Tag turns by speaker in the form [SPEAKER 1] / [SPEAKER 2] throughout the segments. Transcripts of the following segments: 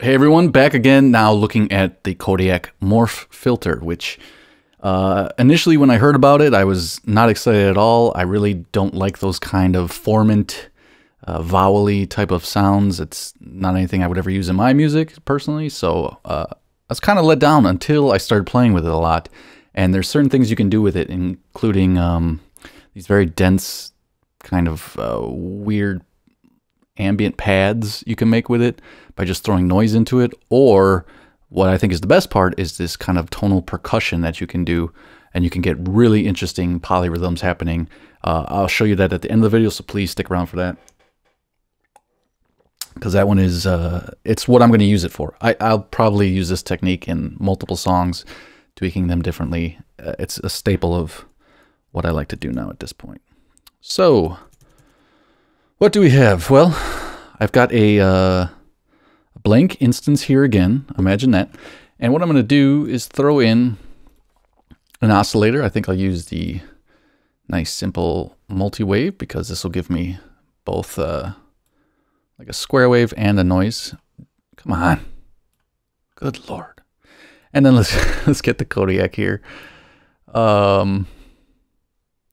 [SPEAKER 1] Hey everyone, back again now looking at the Kodiak Morph filter, which uh, initially when I heard about it, I was not excited at all. I really don't like those kind of formant, uh, vowely type of sounds. It's not anything I would ever use in my music personally, so uh, I was kind of let down until I started playing with it a lot. And there's certain things you can do with it, including um, these very dense, kind of uh, weird ambient pads you can make with it by just throwing noise into it. Or what I think is the best part is this kind of tonal percussion that you can do, and you can get really interesting polyrhythms happening. Uh, I'll show you that at the end of the video, so please stick around for that. Because that one is, uh, it's what I'm going to use it for. I, I'll probably use this technique in multiple songs, tweaking them differently. Uh, it's a staple of what I like to do now at this point. So, what do we have? Well, I've got a, uh, blank instance here again. Imagine that. And what I'm going to do is throw in an oscillator. I think I'll use the nice simple multi-wave because this will give me both uh, like a square wave and a noise. Come on. Good lord. And then let's let's get the Kodiak here. Um,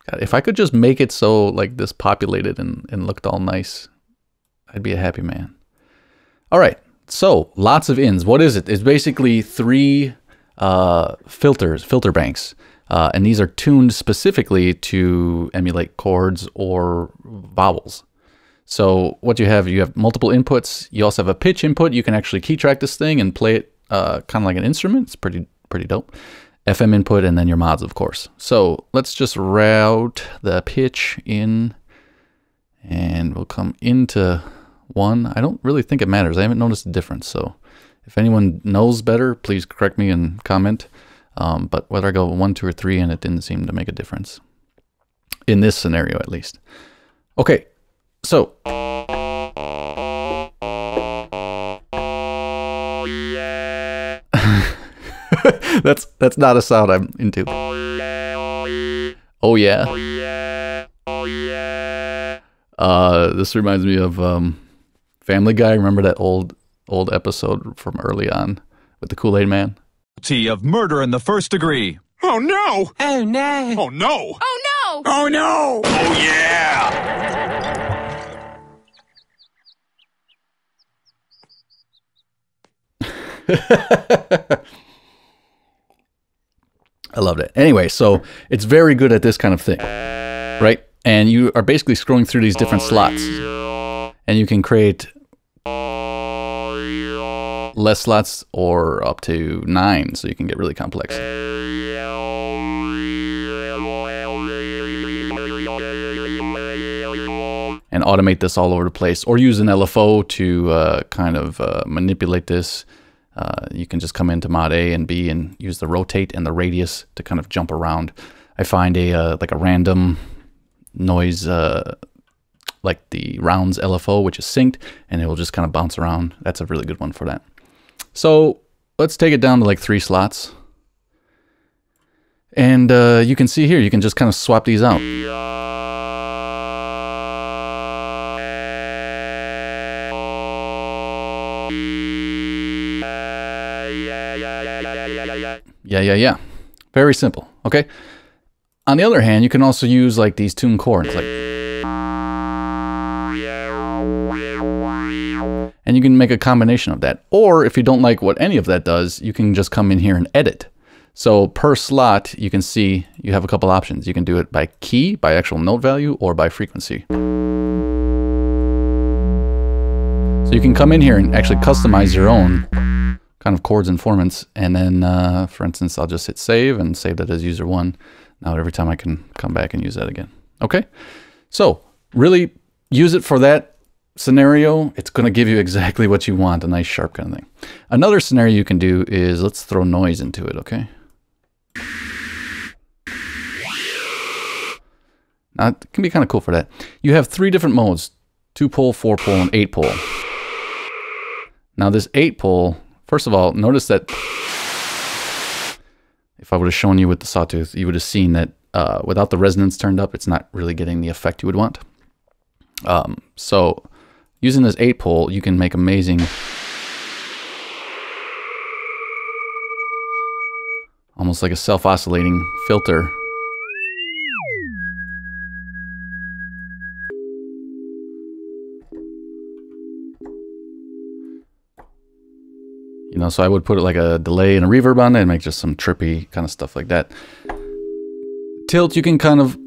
[SPEAKER 1] God, if I could just make it so like this populated and, and looked all nice, I'd be a happy man. All right, so lots of ins. What is it? It's basically three uh, filters, filter banks. Uh, and these are tuned specifically to emulate chords or vowels. So what you have, you have multiple inputs. You also have a pitch input. You can actually key track this thing and play it uh, kind of like an instrument. It's pretty pretty dope. FM input, and then your mods, of course. So let's just route the pitch in, and we'll come into one. I don't really think it matters. I haven't noticed a difference. So if anyone knows better, please correct me and comment. Um, but whether I go one, two, or three, and it didn't seem to make a difference. In this scenario, at least. Okay, so that's that's not a sound I'm into. Oh yeah. Oh yeah. Uh, this reminds me of um, Family Guy. Remember that old old episode from early on with the Kool Aid Man?
[SPEAKER 2] Guilty of murder in the first degree.
[SPEAKER 3] Oh no!
[SPEAKER 4] Oh no!
[SPEAKER 3] Oh no!
[SPEAKER 5] Oh no!
[SPEAKER 3] Oh no!
[SPEAKER 6] Oh yeah!
[SPEAKER 1] I loved it. Anyway, so it's very good at this kind of thing, right? And you are basically scrolling through these different slots, and you can create less slots or up to nine, so you can get really complex. And automate this all over the place, or use an LFO to uh, kind of uh, manipulate this. Uh, you can just come into mod A and B and use the rotate and the radius to kind of jump around. I find a uh, like a random noise uh, like the rounds LFO, which is synced, and it will just kind of bounce around. That's a really good one for that. So let's take it down to like three slots. And uh, you can see here, you can just kind of swap these out. Yeah, yeah. Very simple, okay? On the other hand, you can also use like these tune chords, like and you can make a combination of that. Or if you don't like what any of that does, you can just come in here and edit. So per slot, you can see you have a couple options. You can do it by key, by actual note value, or by frequency. So you can come in here and actually customize your own kind of chords and formants. And then, uh, for instance, I'll just hit save and save that as user one. Now every time I can come back and use that again. Okay, so really use it for that scenario. It's going to give you exactly what you want, a nice sharp kind of thing. Another scenario you can do is let's throw noise into it, okay? Now, it can be kind of cool for that. You have three different modes, two pole, four pole, and eight pole. Now this eight pole, First of all, notice that if I would have shown you with the sawtooth, you would have seen that uh, without the resonance turned up, it's not really getting the effect you would want. Um, so using this 8 pole, you can make amazing... almost like a self-oscillating filter know, so I would put it like a delay and a reverb on it and make just some trippy kind of stuff like that. Tilt, you can kind of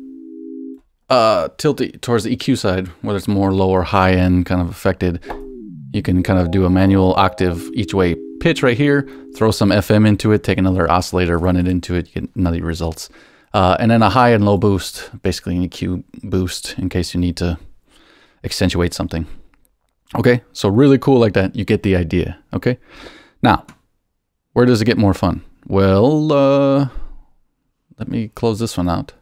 [SPEAKER 1] uh, tilt it towards the EQ side, whether it's more low or high end kind of affected. You can kind of do a manual octave each way pitch right here, throw some FM into it, take another oscillator, run it into it, get nutty results. Uh, and then a high and low boost, basically an EQ boost in case you need to accentuate something. Okay, so really cool like that. You get the idea. Okay, now where does it get more fun? Well, uh, let me close this one out.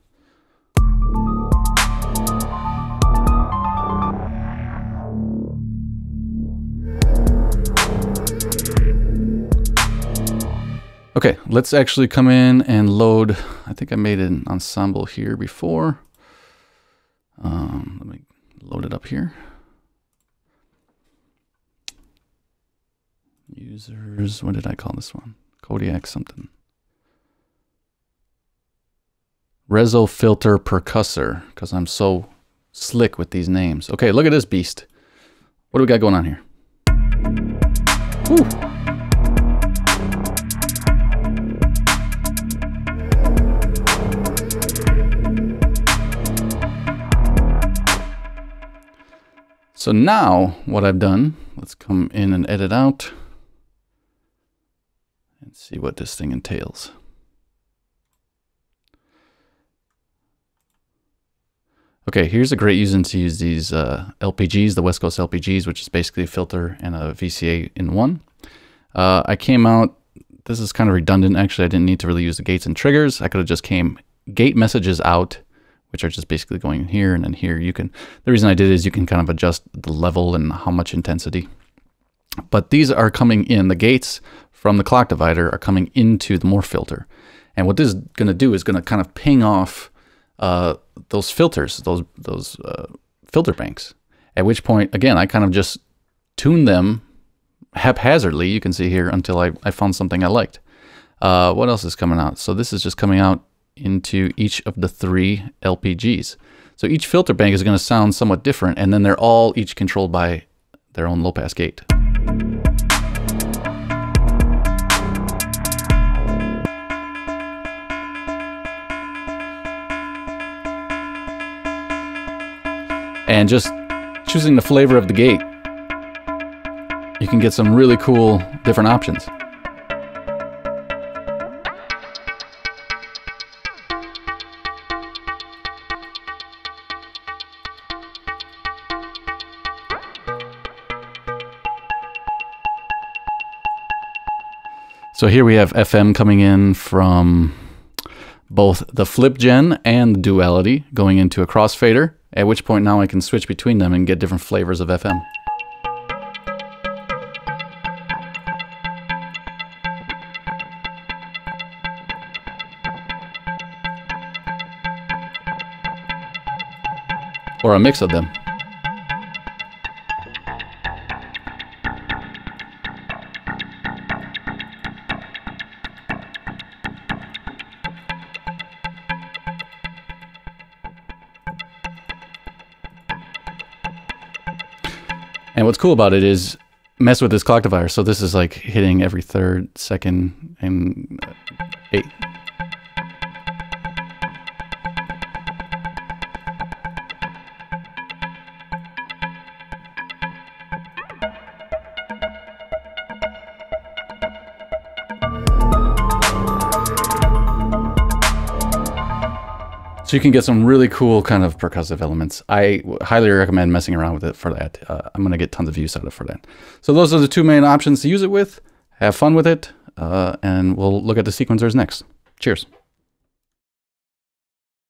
[SPEAKER 1] Okay, let's actually come in and load. I think I made an ensemble here before. Um, let me load it up here. Users, what did I call this one? Kodiak something. Reso filter percussor, because I'm so slick with these names. Okay, look at this beast. What do we got going on here? So now what I've done, let's come in and edit out see what this thing entails. Okay, here's a great reason to use these uh, LPGs, the West Coast LPGs, which is basically a filter and a VCA in one. Uh, I came out, this is kind of redundant. Actually, I didn't need to really use the gates and triggers. I could have just came gate messages out which are just basically going in here and then here. You can, the reason I did is you can kind of adjust the level and how much intensity. But these are coming in, the gates from the clock divider are coming into the morph filter. And what this is going to do is going to kind of ping off uh, those filters, those, those uh, filter banks. At which point, again, I kind of just tune them haphazardly, you can see here, until I, I found something I liked. Uh, what else is coming out? So this is just coming out into each of the three LPGs. So each filter bank is going to sound somewhat different, and then they're all each controlled by their own low-pass gate. And just choosing the flavor of the gate, you can get some really cool different options. So here we have FM coming in from both the flip gen and the duality going into a crossfader, at which point now I can switch between them and get different flavors of FM. Or a mix of them. And what's cool about it is mess with this clock divider. So this is like hitting every third, second, and eight. So you can get some really cool kind of percussive elements. I highly recommend messing around with it for that. Uh, I'm going to get tons of use out of it for that. So those are the two main options to use it with. Have fun with it, uh, and we'll look at the sequencers next. Cheers.